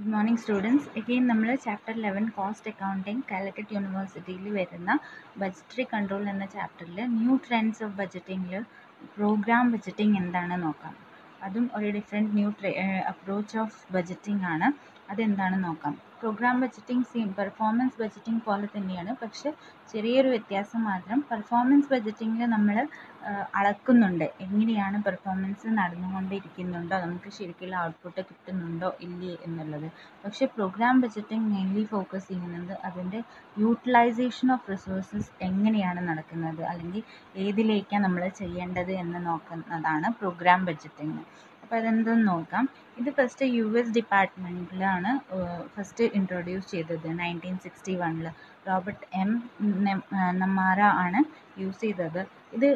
Good morning students again നമ്മൾ chapter eleven cost accounting Calicut യൂണിവേഴ്സിറ്റിയിൽ വരുന്ന ബജറ്ററി കൺട്രോൾ എന്ന ചാപ്റ്ററിൽ ന്യൂ ട്രെൻഡ്സ് ഓഫ് ബജറ്റിങ്ങിൽ പ്രോഗ്രാം ബജറ്റിംഗ് എന്താണ് നോക്കാം. അതും ഒരു different new approach of budgeting ആണ്. അതെന്താണ് നോക്കാം? Programme budgeting same performance budgeting പോലെ തന്നെയാണ്. പക്ഷെ ചെറിയൊരു വ്യത്യാസം മാത്രം പെർഫോമൻസ് ബഡ്ജറ്റിംഗിൽ നമ്മൾ അളക്കുന്നുണ്ട്. എങ്ങനെയാണ് പെർഫോമൻസ് നടന്നുകൊണ്ടിരിക്കുന്നുണ്ടോ? നമുക്ക് ശരിക്കുള്ള ഔട്ട്പുട്ട് കിട്ടുന്നുണ്ടോ? ഇല്ലേ എന്നുള്ളത്. പക്ഷെ പ്രോഗ്രാം ബഡ്ജറ്റിംഗ് മെയിൻലി ഫോക്കസ് ചെയ്യുന്നത് അതിന്റെ യൂട്ടിലൈസേഷൻ ഓഫ് റിസോഴ്സസ് എങ്ങനെയാണ് നടക്കുന്നത്? അല്ലെങ്കിൽ ഏതിലേക്കാണ് നമ്മൾ ചെയ്യേണ്ടത് എന്ന് നോക്കുന്നതാണ് പ്രോഗ്രാം ബഡ്ജറ്റിംഗ് അപ്പോൾ അതെന്തെന്ന് നോക്കാം. ഇത് ഫസ്റ്റ് യു എസ് ഡിപ്പാർട്ട്മെന്റിലാണ് ഫസ്റ്റ് ഇൻട്രൊഡ്യൂസ് ചെയ്തത്. നയന്റീൻ സിക്സ്റ്റി വണ്ണിൽ റോബർട്ട് എം നമ്മാര ആണ് യൂസ് ചെയ്തത്. ഇത്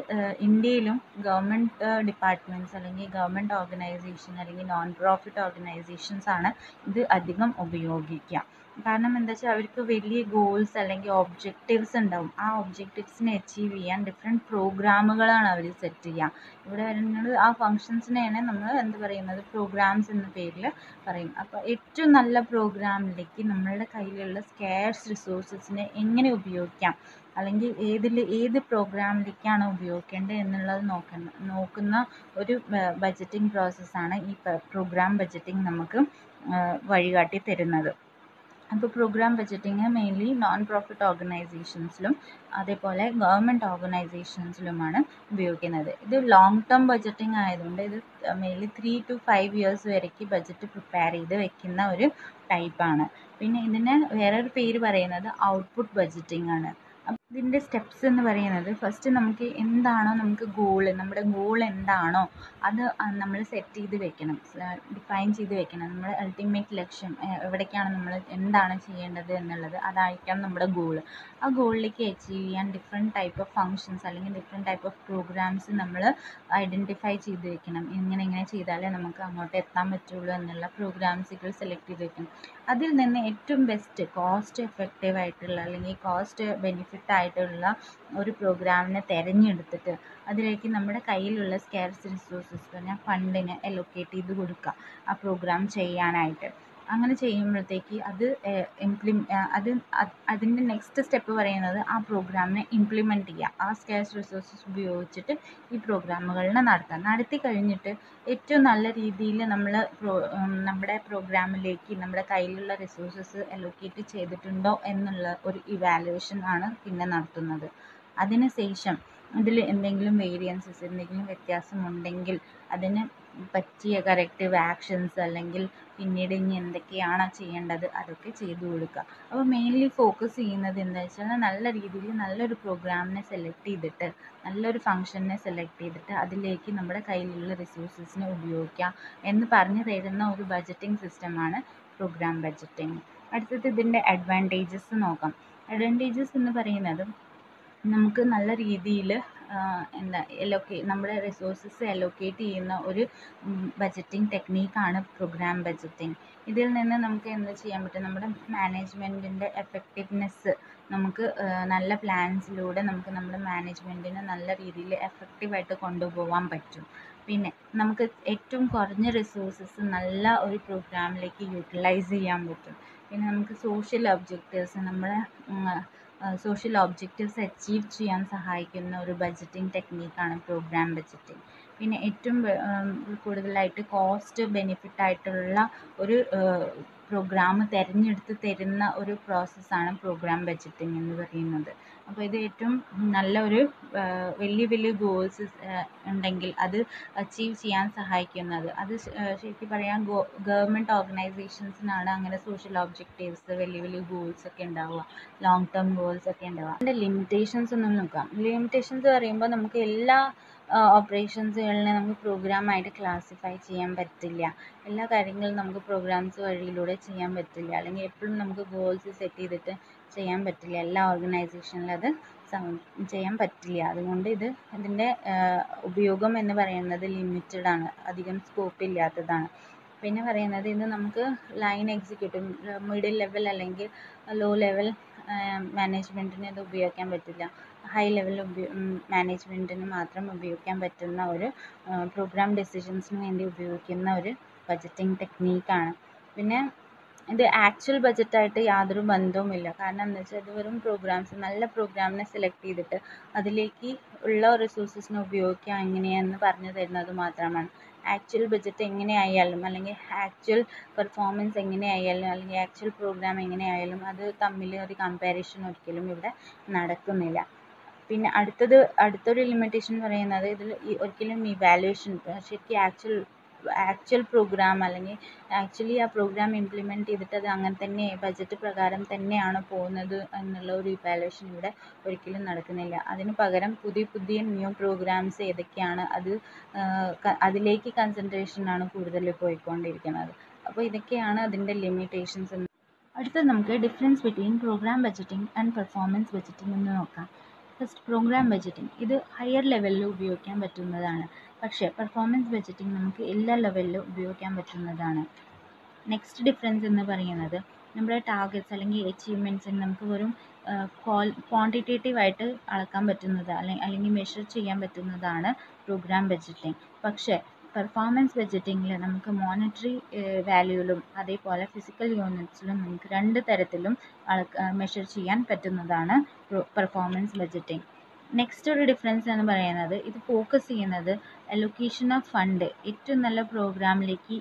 ഇന്ത്യയിലും ഗവൺമെന്റ് ഡിപ്പാർട്ട്മെന്റ്സ് അല്ലെങ്കിൽ ഗവൺമെന്റ് ഓർഗനൈസേഷൻ അല്ലെങ്കിൽ നോൺ പ്രോഫിറ്റ് ഓർഗനൈസേഷൻസ് ആണ് ഇത് അധികം ഉപയോഗിക്കുക കാരണം എന്താ വെച്ചാൽ അവർക്ക് വലിയ ഗോൾസ് അല്ലെങ്കിൽ ഒബ്ജക്റ്റീവ്സ് ഉണ്ടാവും. ആ ഒബ്ജക്റ്റീവ്സിനെ അച്ചീവ് ചെയ്യാൻ ഡിഫറെന്റ് പ്രോഗ്രാമുകളാണ് അവർ സെറ്റ് ചെയ്യുക ഇവിടെ വരുന്നത് ആ ഫങ്ഷൻസിനെയാണ് നമ്മൾ എന്ത് പറയുന്നത്? പ്രോഗ്രാംസ് എന്ന പേരിൽ പറയും. അപ്പോൾ ഏറ്റവും നല്ല പ്രോഗ്രാമിലേക്ക് നമ്മളുടെ കയ്യിലുള്ള സ്കാഷ് റിസോഴ്സസിനെ എങ്ങനെ ഉപയോഗിക്കാം? അല്ലെങ്കിൽ ഏതിൽ ഏത് പ്രോഗ്രാമിലേക്കാണ് ഉപയോഗിക്കേണ്ടത് എന്നുള്ളത് നോക്കുന്ന നോക്കുന്ന ഒരു ബജറ്റിംഗ് പ്രോസസ്സാണ് ഈ പ്രോഗ്രാം ബജറ്റിംഗ് നമുക്ക് വഴികാട്ടി തരുന്നത്. അപ്പോൾ programme budgeting mainly non profit ഓർഗനൈസേഷൻസിലും അതേപോലെ ഗവൺമെന്റ് ഓർഗനൈസേഷൻസിലുമാണ് ഉപയോഗിക്കുന്നത്. ഇത് ലോങ് ടേം ബജറ്റിംഗ് ആയതുകൊണ്ട് ഇത് mainly three to five years വരയ്ക്ക് budget prepare ചെയ്ത് വെക്കുന്ന ഒരു ടൈപ്പാണ് പിന്നെ ഇതിന് വേറൊരു പേര് പറയുന്നത് ഔട്ട്പുട്ട് ബജറ്റിംഗ് ആണ്. ഇതിന്റെ സ്റ്റെപ്സ് എന്ന് പറയുന്നത് ഫസ്റ്റ് നമുക്ക് എന്താണോ നമുക്ക് ഗോൾ നമ്മുടെ ഗോൾ എന്താണോ അത് നമ്മൾ സെറ്റ് ചെയ്ത് വെക്കണം. ഡിഫൈൻ ചെയ്ത് വെക്കണം. നമ്മുടെ അൾട്ടിമേറ്റ് ലക്ഷ്യം എവിടേക്കാണ് നമ്മൾ എന്താണ് ചെയ്യേണ്ടത് എന്നുള്ളത് അതായിരിക്കണം നമ്മുടെ ഗോൾ ആ ഗോളിലേക്ക് അച്ചീവ് ചെയ്യാൻ ഡിഫറെന്റ് ടൈപ്പ് ഓഫ് ഫങ്ഷൻസ് അല്ലെങ്കിൽ ഡിഫറെന്റ് ടൈപ്പ് ഓഫ് പ്രോഗ്രാംസ് നമ്മൾ ഐഡന്റിഫൈ ചെയ്ത് വെക്കണം. എങ്ങനെ എങ്ങനെ ചെയ്താലേ നമുക്ക് അങ്ങോട്ട് എത്താൻ പറ്റുള്ളൂ എന്നുള്ള പ്രോഗ്രാംസുകൾ സെലക്ട് ചെയ്ത് വെക്കണം. അതിൽ നിന്ന് ഏറ്റവും ബെസ്റ്റ് കോസ്റ്റ് എഫക്റ്റീവ് ആയിട്ടുള്ള അല്ലെങ്കിൽ കോസ്റ്റ് ബെനിഫിറ്റ് ആയിട്ടുള്ള ഒരു പ്രോഗ്രാമിനെ തിരഞ്ഞെടുത്തിട്ട് അതിലേക്ക് നമ്മുടെ കയ്യിലുള്ള സ്കെയർസ് റിസോഴ്സസ് പറഞ്ഞാൽ ഫണ്ടിനെ അലൊക്കേറ്റ് ചെയ്ത് കൊടുക്കുക ആ പ്രോഗ്രാം ചെയ്യാനായിട്ട്. അങ്ങനെ ചെയ്യുമ്പോഴത്തേക്ക് അത് അത് അതിന്റെ നെക്സ്റ്റ് സ്റ്റെപ്പ് പറയുന്നത് ആ പ്രോഗ്രാമിനെ ഇംപ്ലിമെന്റ് ചെയ്യുക. ആ സ്കേഴ്സ് റിസോഴ്സസ് ഉപയോഗിച്ചിട്ട് ഈ പ്രോഗ്രാമുകളിനെ നടത്തുക നടത്തി കഴിഞ്ഞിട്ട് ഏറ്റവും നല്ല രീതിയിൽ നമ്മൾ നമ്മുടെ പ്രോഗ്രാമിലേക്ക് നമ്മുടെ കയ്യിലുള്ള റിസോഴ്സസ് അലോക്കേറ്റ് ചെയ്തിട്ടുണ്ടോ എന്നുള്ള ഒരു ഇവാലുവേഷൻ ആണ് പിന്നെ നടത്തുന്നത്. അതിന് ശേഷം ഇതിൽ എന്തെങ്കിലും വേരിയൻസസ് എന്തെങ്കിലും വ്യത്യാസമുണ്ടെങ്കിൽ അതിന് പറ്റിയ കറക്റ്റീവ് ആക്ഷൻസ് അല്ലെങ്കിൽ പിന്നീട് ഇനി എന്തൊക്കെയാണ് ചെയ്യേണ്ടത് അതൊക്കെ ചെയ്തു കൊടുക്കുക. അപ്പോൾ മെയിൻലി ഫോക്കസ് ചെയ്യുന്നത് എന്താ വെച്ചാൽ നല്ല രീതിയിൽ നല്ലൊരു പ്രോഗ്രാമിനെ സെലക്ട് ചെയ്തിട്ട് നല്ലൊരു ഫംഗ്ഷനെ സെലക്ട് ചെയ്തിട്ട് അതിലേക്ക് നമ്മുടെ കയ്യിലുള്ള റിസോഴ്സസിനെ ഉപയോഗിക്കുക എന്ന് പറഞ്ഞു തരുന്ന ഒരു ബജറ്റിംഗ് സിസ്റ്റമാണ് പ്രോഗ്രാം ബജറ്റിംഗ് അടുത്തത് ഇതിന്റെ അഡ്വാന്റേജസ് നോക്കാം. അഡ്വാന്റേജസ് എന്ന് പറയുന്നത് നമുക്ക് നല്ല രീതിയിൽ എന്താ എലൊക്കേ നമ്മുടെ റിസോഴ്സസ് അലോക്കേറ്റ് ചെയ്യുന്ന ഒരു ബഡ്ജറ്റിംഗ് ടെക്നീക്കാണ് പ്രോഗ്രാം ബജറ്റിംഗ് ഇതിൽ നിന്ന് നമുക്ക് എന്ത് ചെയ്യാൻ പറ്റും? നമ്മുടെ മാനേജ്മെന്റിന്റെ എഫക്റ്റീവ്നെസ് നമുക്ക് നല്ല പ്ലാൻസിലൂടെ നമുക്ക് നമ്മുടെ മാനേജ്മെന്റിനെ നല്ല രീതിയിൽ എഫക്റ്റീവായിട്ട് കൊണ്ടുപോകാൻ പറ്റും. പിന്നെ നമുക്ക് ഏറ്റവും കുറഞ്ഞ റിസോഴ്സസ് നല്ല ഒരു പ്രോഗ്രാമിലേക്ക് യൂട്ടിലൈസ് ചെയ്യാൻ പറ്റും. പിന്നെ നമുക്ക് സോഷ്യൽ ഒബ്ജക്റ്റീവ്സ് നമ്മുടെ സോഷ്യൽ ഒബ്ജക്റ്റീവ്സ് അച്ചീവ് ചെയ്യാൻ സഹായിക്കുന്ന ഒരു ബഡ്ജറ്റിംഗ് ടെക്നീക്കാണ് പ്രോഗ്രാം ബഡ്ജറ്റിംഗ് പിന്നെ ഏറ്റവും കൂടുതലായിട്ട് കോസ്റ്റ് ബെനിഫിറ്റ് ആയിട്ടുള്ള ഒരു പ്രോഗ്രാം തിരഞ്ഞെടുത്ത് തരുന്ന ഒരു പ്രോസസ്സാണ് പ്രോഗ്രാം ബജറ്റിംഗ് എന്ന് പറയുന്നത്. അപ്പോൾ ഇത് ഏറ്റവും നല്ല ഒരു വലിയ വലിയ ഗോൾസ് ഉണ്ടെങ്കിൽ അത് അച്ചീവ് ചെയ്യാൻ സഹായിക്കുന്നത്. അത് ശരിക്കും പറയാൻ ഗോ ഗവൺമെന്റ് ഓർഗനൈസേഷൻസിനാണ് അങ്ങനെ സോഷ്യൽ ഒബ്ജക്റ്റീവ്സ് വലിയ വലിയ ഗോൾസ് ഒക്കെ ഉണ്ടാവുക. ലോങ് ടേം ഗോൾസ് ഒക്കെ ഉണ്ടാവുക. അതിന്റെ ലിമിറ്റേഷൻസ് ഒന്നും നോക്കാം. ലിമിറ്റേഷൻസ് പറയുമ്പോൾ നമുക്ക് എല്ലാ ഓപ്പറേഷൻസുകളിനെ നമുക്ക് പ്രോഗ്രാമായിട്ട് ക്ലാസിഫൈ ചെയ്യാൻ പറ്റില്ല. എല്ലാ കാര്യങ്ങളും നമുക്ക് പ്രോഗ്രാംസ് വഴിയിലൂടെ ചെയ്യാൻ പറ്റില്ല. അല്ലെങ്കിൽ എപ്പോഴും നമുക്ക് ഗോൾസ് സെറ്റ് ചെയ്തിട്ട് ചെയ്യാൻ പറ്റില്ല. എല്ലാ ഓർഗനൈസേഷനിലും അത് ചെയ്യാൻ പറ്റില്ല. അതുകൊണ്ട് ഇത് ഇതിന്റെ ഉപയോഗം എന്ന് പറയുന്നത് ലിമിറ്റഡ് ആണ്. അധികം സ്കോപ്പ് ഇല്ലാത്തതാണ്. പിന്നെ പറയുന്നത് ഇത് നമുക്ക് ലൈൻ എക്സിക്യൂട്ടീവ് മിഡിൽ ലെവൽ അല്ലെങ്കിൽ ലോ ലെവൽ മാനേജ്മെന്റിന് ഇത് ഉപയോഗിക്കാൻ പറ്റില്ല. ഹൈ ലെവൽ മാനേജ്മെന്റിന് മാത്രം ഉപയോഗിക്കാൻ പറ്റുന്ന ഒരു പ്രോഗ്രാം ഡെസിഷൻസിന് വേണ്ടി ഉപയോഗിക്കുന്ന ഒരു ബഡ്ജറ്റിംഗ് ടെക്നീക്കാണ് പിന്നെ ഇത് ആക്ച്വൽ ബജറ്റായിട്ട് യാതൊരു ബന്ധവുമില്ല. കാരണം എന്താ വെച്ചാൽ ഇത് വെറും പ്രോഗ്രാംസ് നല്ല പ്രോഗ്രാമിനെ സെലക്ട് ചെയ്തിട്ട് അതിലേക്ക് ഉള്ള റിസോഴ്സസിനെ ഉപയോഗിക്കുക എങ്ങനെയാണെന്ന് പറഞ്ഞു തരുന്നത് മാത്രമാണ്. ആക്ച്വൽ ബഡ്ജറ്റ് എങ്ങനെയായാലും അല്ലെങ്കിൽ ആക്ച്വൽ പെർഫോമൻസ് എങ്ങനെയായാലും അല്ലെങ്കിൽ ആക്ച്വൽ പ്രോഗ്രാം എങ്ങനെയായാലും അത് തമ്മിൽ ഒരു കമ്പാരിസൺ ഒരിക്കലും ഇവിടെ നടക്കുന്നില്ല. പിന്നെ അടുത്തത് അടുത്തൊരു ലിമിറ്റേഷൻ പറയുന്നത് ഇതിൽ ഒരിക്കലും ഇവാലുവേഷൻ ശരിക്കും ആക്ച്വൽ ആക്ച്വൽ പ്രോഗ്രാം അല്ലെങ്കിൽ ആക്ച്വലി ആ പ്രോഗ്രാം ഇംപ്ലിമെന്റ് ചെയ്തിട്ട് അത് അങ്ങനെ തന്നെ ബജറ്റ് പ്രകാരം തന്നെയാണ് പോകുന്നത് എന്നുള്ള ഒരു ഇവാലുവേഷൻ ഇവിടെ ഒരിക്കലും നടക്കുന്നില്ല. അതിന് പകരം പുതിയ പുതിയ ന്യൂ പ്രോഗ്രാംസ് ഏതൊക്കെയാണ് അത് അതിലേക്ക് കൺസെൻട്രേഷനാണ് കൂടുതൽ പോയിക്കൊണ്ടിരിക്കുന്നത്. അപ്പോൾ ഇതൊക്കെയാണ് അതിന്റെ ലിമിറ്റേഷൻസ് അടുത്തത് നമുക്ക് difference between programme budgeting and performance budgeting എന്ന് നോക്കാം. First programme budgeting. ഇത് ഹയർ ലെവലിൽ ഉപയോഗിക്കാൻ പറ്റുന്നതാണ്. പക്ഷേ പെർഫോമൻസ് ബജറ്റിംഗ് നമുക്ക് എല്ലാ ലെവലിലും ഉപയോഗിക്കാൻ പറ്റുന്നതാണ്. നെക്സ്റ്റ് ഡിഫറൻസ് എന്ന് പറയുന്നത് നമ്മുടെ ടാർഗറ്റ്സ് അല്ലെങ്കിൽ അച്ചീവ്മെന്റ്സിന് നമുക്ക് വെറും ക്വാണ്ടിറ്റേറ്റീവ് ആയിട്ട് അളക്കാൻ പറ്റുന്നത് അല്ലെങ്കിൽ മെഷർ ചെയ്യാൻ പറ്റുന്നതാണ് പ്രോഗ്രാം ബജറ്റിംഗ് പക്ഷേ പെർഫോമൻസ് ബഡ്ജറ്റിങ്ങിൽ നമുക്ക് മോണിറ്ററി വാല്യൂലും അതേപോലെ ഫിസിക്കൽ യൂണിറ്റ്സിലും നമുക്ക് രണ്ട് തരത്തിലും മെഷർ ചെയ്യാൻ പറ്റുന്നതാണ് പെർഫോമൻസ് ബഡ്ജറ്റിംഗ് നെക്സ്റ്റ് ഒരു ഡിഫറൻസ് എന്ന് പറയുന്നത് ഇത് ഫോക്കസ് ചെയ്യുന്നത് അലൊക്കേഷൻ ഓഫ് ഫണ്ട് ഏറ്റവും നല്ല പ്രോഗ്രാമിലേക്ക്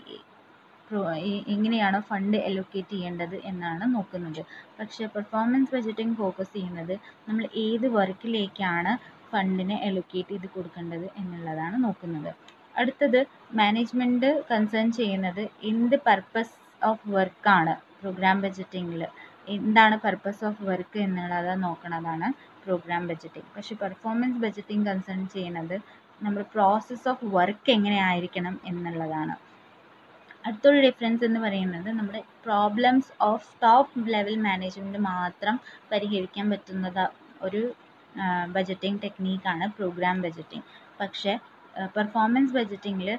എങ്ങനെയാണോ ഫണ്ട് അലൊക്കേറ്റ് ചെയ്യേണ്ടത് എന്നാണ് നോക്കുന്നത്. പക്ഷേ പെർഫോമൻസ് ബഡ്ജറ്റിംഗ് ഫോക്കസ് ചെയ്യുന്നത് നമ്മൾ ഏത് വർക്കിലേക്കാണ് ഫണ്ടിനെ അലൊക്കേറ്റ് ചെയ്ത് കൊടുക്കേണ്ടത് എന്നുള്ളതാണ് നോക്കുന്നത്. അടുത്തത് മാനേജ്മെന്റ് കൺസേൺ ചെയ്യുന്നത് എന്ത് പർപ്പസ് ഓഫ് വർക്കാണ് പ്രോഗ്രാം ബജറ്റിങ്ങിൽ എന്താണ് പർപ്പസ് ഓഫ് വർക്ക് എന്നുള്ളത് നോക്കണതാണ് പ്രോഗ്രാം ബഡ്ജറ്റിംഗ് പക്ഷേ പെർഫോമൻസ് ബഡ്ജറ്റിംഗ് കൺസേൺ ചെയ്യുന്നത് നമ്മൾ പ്രോസസ്സ് ഓഫ് വർക്ക് എങ്ങനെ ആയിരിക്കണം എന്നുള്ളതാണ്. അടുത്തൊരു ഡിഫറൻസ് എന്ന് പറയുന്നത് നമ്മുടെ problems of top level management മാത്രം പരിഹരിക്കാൻ പറ്റുന്നത് ഒരു ബജറ്റിംഗ് ടെക്നീക്കാണ് പ്രോഗ്രാം ബഡ്ജറ്റിംഗ് പക്ഷേ പെർഫോമൻസ് ബജറ്റിങ്ങിൽ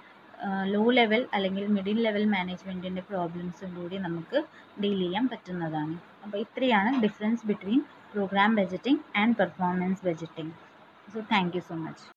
ലോ ലെവൽ അല്ലെങ്കിൽ മിഡിൽ ലെവൽ മാനേജ്മെന്റിന്റെ പ്രോബ്ലംസും കൂടി നമുക്ക് ഡീൽ ചെയ്യാൻ പറ്റുന്നതാണ്. അപ്പോൾ ഇത്രയാണ് difference between programme budgeting and performance budgeting so thank you so much